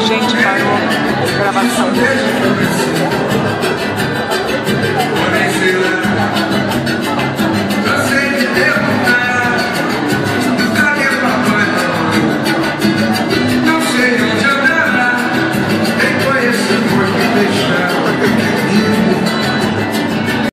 gente parou a gravação.